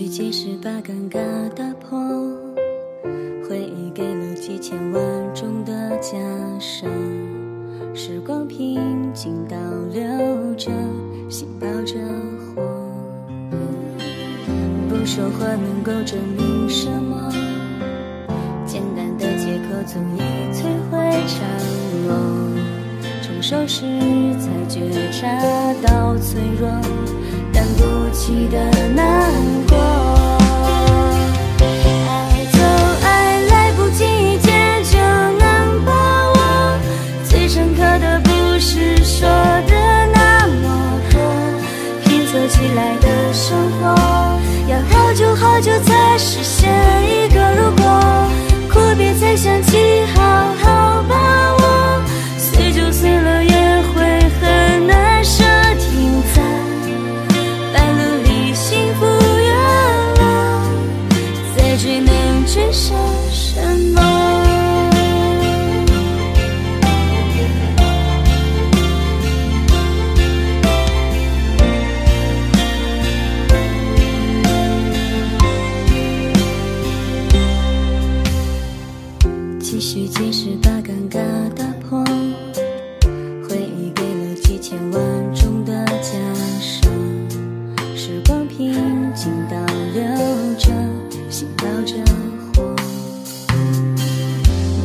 去解释，把尴尬打破。回忆给了几千万种的假设，时光平静倒流着，心抱着火。不说话能够证明什么？简单的借口足以摧毁承诺。成熟时才觉察到脆弱，担不起的起来的生活，要好久好久才实现一个如果，哭别再想起，好好把握，碎就碎了也会很难舍，停在半路里幸福远了，再追能追上什么？续解释，把尴尬打破。回忆给了几千万种的假设，时光平静倒流着，心抱着火。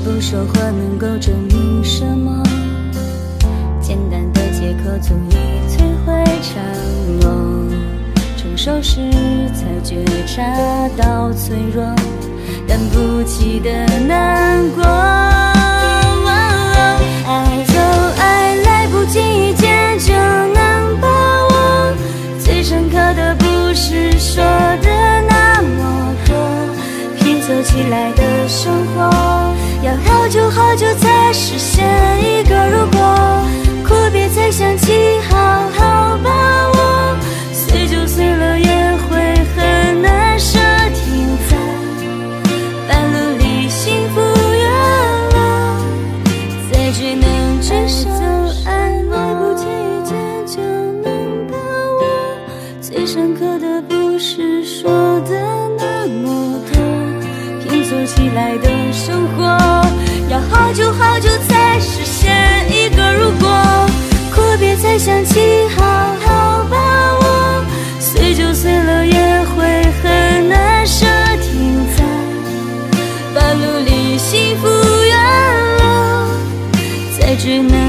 不说话能够证明什么？简单的借口足以摧毁承诺。成熟时才觉察到脆弱，担不起的那拼凑起来的生活，要好久好久才实现一个如果，哭别再想起，好好把握，碎就碎了也会很难舍，停在半路里幸福远了，再追能追上久好久才实现一个如果，阔别再想起，好好把握，碎就碎了也会很难舍，停在半路里幸福远了，再追那。